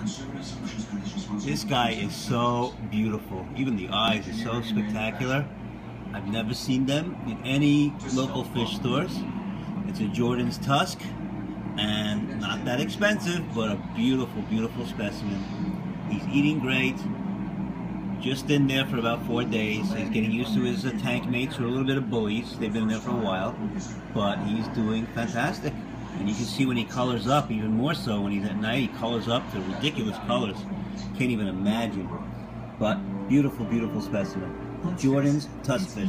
This guy is so beautiful. Even the eyes are so spectacular. I've never seen them in any local fish stores. It's a Jordan's Tusk and not that expensive, but a beautiful, beautiful specimen. He's eating great. Just in there for about four days. He's getting used to his tank mates who are a little bit of bullies. They've been there for a while, but he's doing fantastic. And you can see when he colors up, even more so when he's at night, he colors up to ridiculous colors. Can't even imagine. But beautiful, beautiful specimen. Jordan's tusk fish.